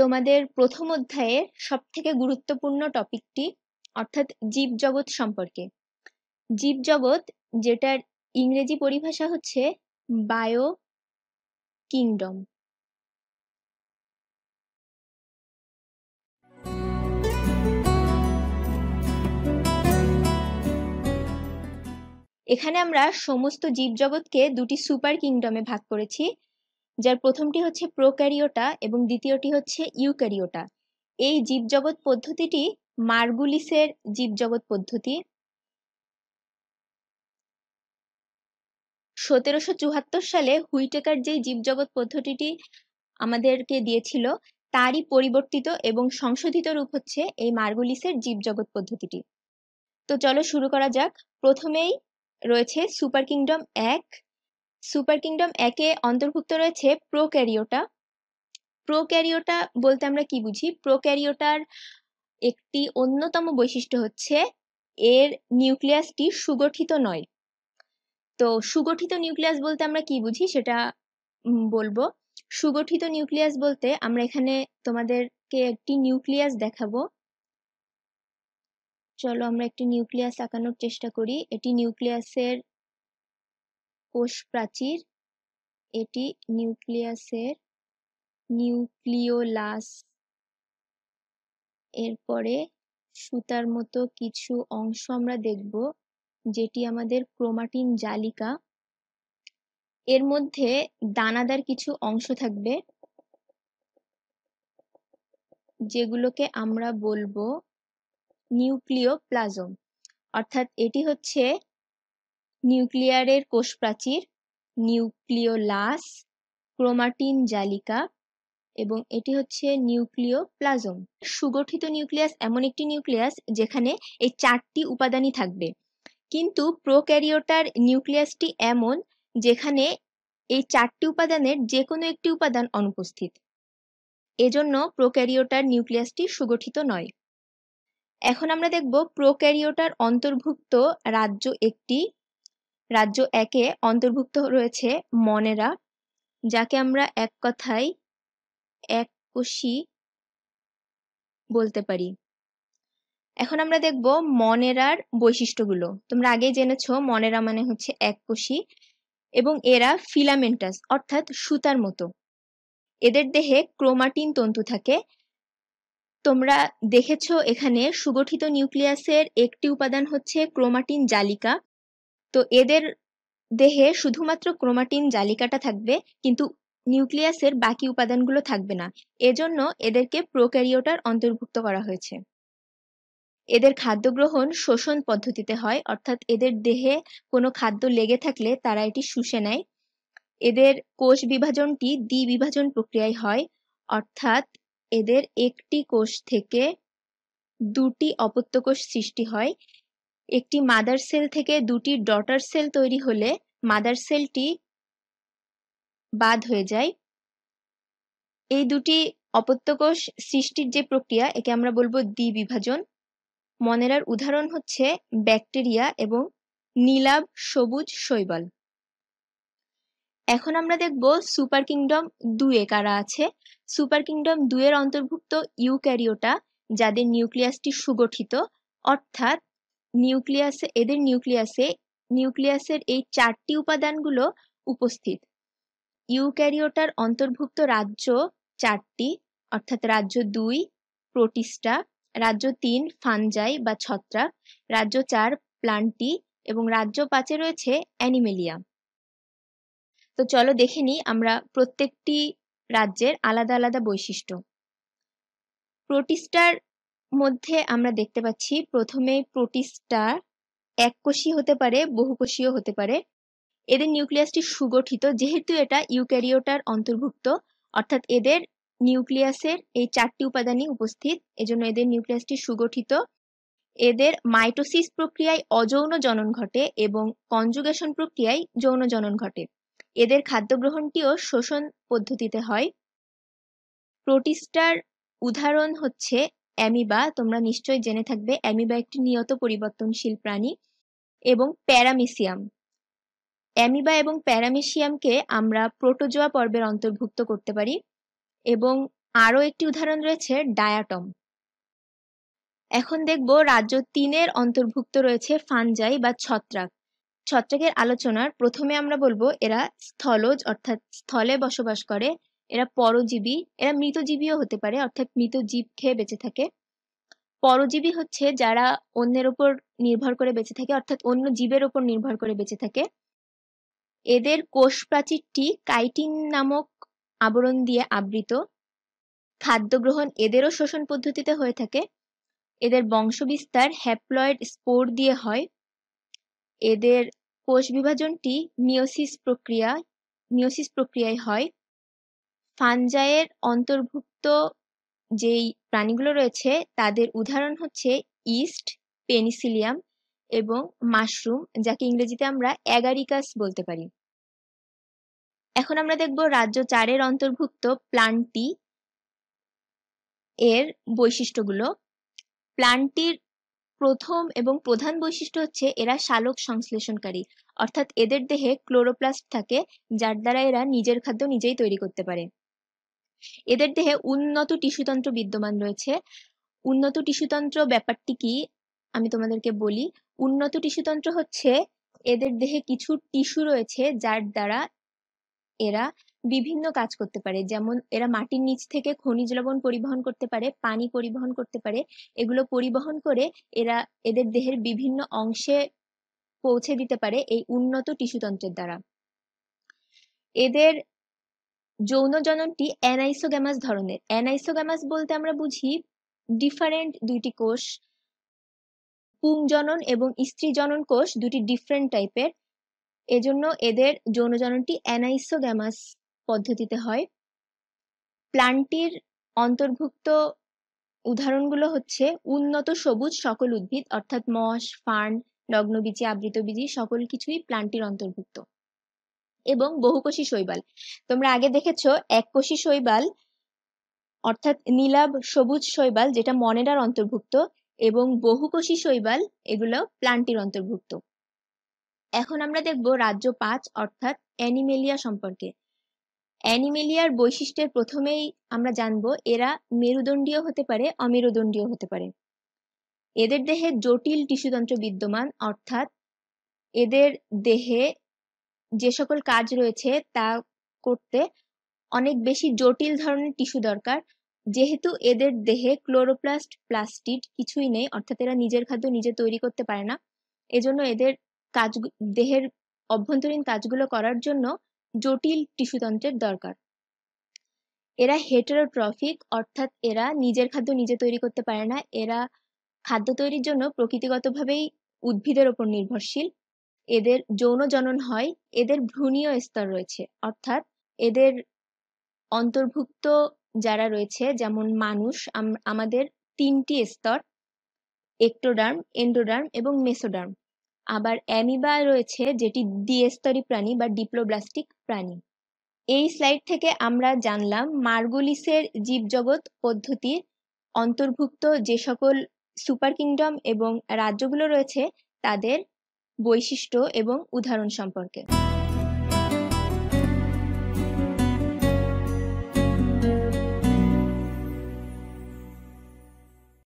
তোমাদের প্রথম অধ্যায়ের সব থেকে গুরুত্বপূর্ণ টপিকটি অর্থাৎ জীবজগৎ সম্পর্কে। জীবজগৎ, যেটার ইংরেজি পরিভাষা হচ্ছে বায়ো কিংডম। এখানে আমরা সমস্ত জীবজগৎকে দুটি সুপার কিংডমে ভাগ করেছি। যার প্রথমটি হচ্ছে প্রোক্যারিওটা এবং দ্বিতীয়টি হচ্ছে ইউক্যারিওটা। এই জীবজগৎ পদ্ধতিটি মার্গুলিসের জীবজগৎ পদ্ধতি। সতেরোশো চুয়াত্তর সালে হুইটেকার যে জীবজগৎ পদ্ধতিটি আমাদেরকে দিয়েছিল, তারই পরিবর্তিত এবং সংশোধিত রূপ হচ্ছে এই মার্গুলিসের জীবজগৎ পদ্ধতিটি। তো চলো শুরু করা যাক। প্রথমেই রয়েছে সুপার কিংডম এক সুপার কিংডম একে অন্তর্ভুক্ত রয়েছে প্রোক্যারিওটা। প্রোক্যারিওটা বলতে আমরা কি বুঝি? প্রোক্যারিওটার একটি অন্যতম বৈশিষ্ট্য হচ্ছে এর নিউক্লিয়াসটি সুগঠিত নয়। তো সুগঠিত নিউক্লিয়াস বলতে আমরা কি বুঝি? সেটা বলব। সুগঠিত নিউক্লিয়াস বলতে আমরা এখানে তোমাদেরকে একটি নিউক্লিয়াস দেখাবো। চলো আমরা একটি নিউক্লিয়াস আঁকানোর চেষ্টা করি। এটি নিউক্লিয়াসের কোষ প্রাচীর এটি নিউক্লিয়াসের নিউক্লিওলাস। এরপরে সুতার মতো কিছু অংশ আমরা দেখব, যেটি আমাদের ক্রোমাটিন জালিকা। এর মধ্যে দানাদার কিছু অংশ থাকবে, যেগুলোকে আমরা বলব নিউক্লিওপ্লাজম। অর্থাৎ এটি হচ্ছে নিউক্লিয়ারের কোষ প্রাচীর নিউক্লিওলাস, ক্রোমাটিন জালিকা এবং এটি হচ্ছে নিউক্লিওপ্লাজম। সুগঠিত নিউক্লিয়াস এমন একটি নিউক্লিয়াস যেখানে এই চারটি উপাদানই থাকবে। কিন্তু প্রোক্যারিওটার নিউক্লিয়াসটি এমন যেখানে এই চারটি উপাদানের যে কোনো একটি উপাদান অনুপস্থিত। এজন্য প্রোক্যারিওটার নিউক্লিয়াসটি সুগঠিত নয়। এখন আমরা দেখব প্রোক্যারিওটার অন্তর্ভুক্ত রাজ্য একটি রাজ্য একে অন্তর্ভুক্ত রয়েছে মনেরা, যাকে আমরা এক কথায় এক কোষী বলতে পারি। এখন আমরা দেখব মনেরার বৈশিষ্ট্যগুলো। তোমরা আগেই জেনেছ মনেরা মানে হচ্ছে এক কোষী এবং এরা ফিলামেন্টাস, অর্থাৎ সুতার মতো। এদের দেহে ক্রোমাটিন তন্তু থাকে। তোমরা দেখেছ এখানে সুগঠিত নিউক্লিয়াসের একটি উপাদান হচ্ছে ক্রোমাটিন জালিকা। তো এদের দেহে শুধুমাত্র ক্রোমাটিন জালিকাটা থাকবে, কিন্তু নিউক্লিয়াসের বাকি উপাদানগুলো থাকবে না। এজন্য এদেরকে প্রোক্যারিওটার অন্তর্ভুক্ত করা হয়েছে। এদের খাদ্য গ্রহণ শোষণ পদ্ধতিতে হয়, অর্থাৎ এদের দেহে কোনো খাদ্য লেগে থাকলে তারা এটি শুষে নেয়। এদের কোষ বিভাজনটি দ্বিবিভাজন প্রক্রিয়ায় হয়, অর্থাৎ এদের একটি কোষ থেকে দুটি অপত্য কোষ সৃষ্টি হয়। একটি মাদার সেল থেকে দুটি ডটার সেল তৈরি হলে মাদার সেলটি বাদ হয়ে যায়। এই দুটি অপত্যকোষ সৃষ্টির যে প্রক্রিয়া, একে আমরা বলব দ্বিবিভাজন। মনেরার উদাহরণ হচ্ছে ব্যাকটেরিয়া এবং নীলাভ সবুজ শৈবাল। এখন আমরা দেখব সুপার কিংডম দুয়ে কারা আছে। সুপার কিংডম দুয়ের অন্তর্ভুক্ত ইউক্যারিওটা যাদের নিউক্লিয়াসটি সুগঠিত, অর্থাৎ নিউক্লিয়াসে, এদের নিউক্লিয়াসে, নিউক্লিয়াসের এই চারটি উপাদানগুলো উপস্থিত। ইউক্যারিওটার অন্তর্ভুক্ত রাজ্য চারটি, অর্থাৎ রাজ্য দুই, প্রোটিস্টা, রাজ্য তিন, ফানজাই বা ছত্রাক, রাজ্য চার, প্লান্টি এবং রাজ্য পাঁচে রয়েছে অ্যানিমেলিয়া তো চলো দেখে নিই আমরা প্রত্যেকটি রাজ্যের আলাদা আলাদা বৈশিষ্ট্য। প্রোটিস্টার মধ্যে আমরা দেখতে পাচ্ছি প্রথমে প্রোটিস্টার এককোষী হতে পারে, বহুকোষীয় হতে পারে। এদের নিউক্লিয়াসটি সুগঠিত, যেহেতু এটা ইউক্যারিওটার অন্তর্ভুক্ত, অর্থাৎ এদের নিউক্লিয়াসের এই চারটি উপাদানই উপস্থিত, এজন্য এদের নিউক্লিয়াসটি সুগঠিত। এদের মাইটোসিস প্রক্রিয়ায় অযৌন জনন ঘটে এবং কনজুগেশন প্রক্রিয়ায় যৌন জনন ঘটে। এদের খাদ্য গ্রহণটিও শোষণ পদ্ধতিতে হয়। প্রোটিস্টার উদাহরণ হচ্ছে অ্যামিবা তোমরা নিশ্চয়ই জেনে থাকবে অ্যামিবা একটি নিয়ত পরিবর্তনশীল প্রাণী এবং প্যারামিসিয়াম। অ্যামিবা এবং প্যারামিসিয়ামকে আমরা প্রোটোজোয়া পর্বের অন্তর্ভুক্ত করতে পারি এবং আরও একটি উদাহরণ রয়েছে, ডায়াটম। এখন দেখব রাজ্য তিনের অন্তর্ভুক্ত রয়েছে ফানজাই বা ছত্রাক। ছত্রাকের আলোচনার প্রথমে আমরা বলব, এরা স্থলজ, অর্থাৎ স্থলে বসবাস করে এরা পরজীবী, এরা মৃতজীবীও হতে পারে, অর্থাৎ মৃত জীব খেয়ে বেঁচে থাকে। পরজীবী হচ্ছে যারা অন্যের ওপর নির্ভর করে বেঁচে থাকে, অর্থাৎ অন্য জীবের ওপর নির্ভর করে বেঁচে থাকে। এদের কোষ প্রাচীরটি কাইটিন নামক আবরণ দিয়ে আবৃত। খাদ্য গ্রহণ এদেরও শোষণ পদ্ধতিতে হয়ে থাকে। এদের বংশবিস্তার হ্যাপ্লয়েড স্পোর দিয়ে হয়। এদের কোষ বিভাজনটি মিওসিস প্রক্রিয়া মিওসিস প্রক্রিয়ায় হয়। ফানজাইয়ের অন্তর্ভুক্ত যেই প্রাণীগুলো রয়েছে, তাদের উদাহরণ হচ্ছে ইস্ট, পেনিসিলিয়াম এবং মাশরুম, যাকে ইংরেজিতে আমরা অ্যাগারিকাস বলতে পারি। এখন আমরা দেখব রাজ্য চারের অন্তর্ভুক্ত প্লান্টি এর বৈশিষ্ট্যগুলো। প্লান্টটির প্রথম এবং প্রধান বৈশিষ্ট্য হচ্ছে এরা শালক সংশ্লেষণকারী, অর্থাৎ এদের দেহে ক্লোরোপ্লাস্ট থাকে, যার দ্বারা এরা নিজের খাদ্য নিজেই তৈরি করতে পারে। এদের দেহে উন্নত টিস্যুতন্ত্র বিদ্যমান রয়েছে। উন্নত টিস্যুতন্ত্র ব্যাপারটি কি? আমি তোমাদেরকে বলি, উন্নত টিস্যুতন্ত্র হচ্ছে এদের দেহে কিছু টিস্যু রয়েছে যার দ্বারা এরা বিভিন্ন কাজ করতে পারে। যেমন এরা মাটির নিচ থেকে খনিজ লবণ পরিবহন করতে পারে, পানি পরিবহন করতে পারে। এগুলো পরিবহন করে এরা এদের দেহের বিভিন্ন অংশে পৌঁছে দিতে পারে এই উন্নত টিস্যুতন্ত্রের দ্বারা। এদের যৌন জননটি অ্যানাইসোগ্যামাস ধরনের। অ্যানাইসোগ্যামাস বলতে আমরা বুঝি ডিফারেন্ট দুইটি কোষ, পুংজনন এবং স্ত্রী জনন কোষ দুটি ডিফারেন্ট টাইপের এজন্য এদের যৌন জননটি অ্যানাইসোগ্যামাস পদ্ধতিতে হয়। প্লান্টটির অন্তর্ভুক্ত উদাহরণগুলো হচ্ছে উন্নত সবুজ সকল উদ্ভিদ, অর্থাৎ মস ফার্ন, লগ্নবীজী, আবৃতবীজী, সকল কিছুই প্লান্টটির অন্তর্ভুক্ত। এবং বহুকোষী শৈবাল। তোমরা আগে দেখেছ, এককোষী শৈবাল অর্থাৎ নীলাভ সবুজ শৈবাল, যেটা মনেরার অন্তর্ভুক্ত, এবং বহুকোষী শৈবাল, এগুলো প্লান্টির অন্তর্ভুক্ত। এখন আমরা দেখব রাজ্য পাঁচ, অর্থাৎ অ্যানিমেলিয়া সম্পর্কে। অ্যানিমেলিয়ার বৈশিষ্ট্যের প্রথমেই আমরা জানব, এরা মেরুদণ্ডীয় হতে পারে, অমেরুদণ্ডীয় হতে পারে। এদের দেহে জটিল টিস্যুতন্ত্র বিদ্যমান, অর্থাৎ এদের দেহে যে সকল কাজ রয়েছে তা করতে অনেক বেশি জটিল ধরনের টিস্যু দরকার। যেহেতু এদের দেহে ক্লোরোপ্লাস্ট প্লাস্টিড কিছুই নেই, অর্থাৎ এরা নিজের খাদ্য নিজে তৈরি করতে পারে না। এজন্য এদের কাজ, দেহের অভ্যন্তরীণ কাজগুলো করার জন্য জটিল টিস্যুতন্ত্রের দরকার। এরা হেটেরোট্রফিক অর্থাৎ এরা নিজের খাদ্য নিজে তৈরি করতে পারে না। এরা খাদ্য তৈরির জন্য প্রকৃতিগতভাবেই উদ্ভিদের ওপর নির্ভরশীল। এদের যৌন জনন হয়, এদের ভ্রূণীয় স্তর রয়েছে। অর্থাৎ এদের অন্তর্ভুক্ত যারা রয়েছে, যেমন মানুষ আমাদের তিনটি স্তর একটোডার্ম এন্ডোডার্ম এবং মেসোডার্ম আবার অ্যামিবা রয়েছে, যেটি দ্বিস্তরী প্রাণী বা ডিপ্লোব্লাস্টিক প্রাণী। এই স্লাইড থেকে আমরা জানলাম মার্গুলিসের জীবজগৎ পদ্ধতির অন্তর্ভুক্ত যে সকল সুপার কিংডম এবং রাজ্যগুলো রয়েছে, তাদের বৈশিষ্ট্য এবং উদাহরণ সম্পর্কে।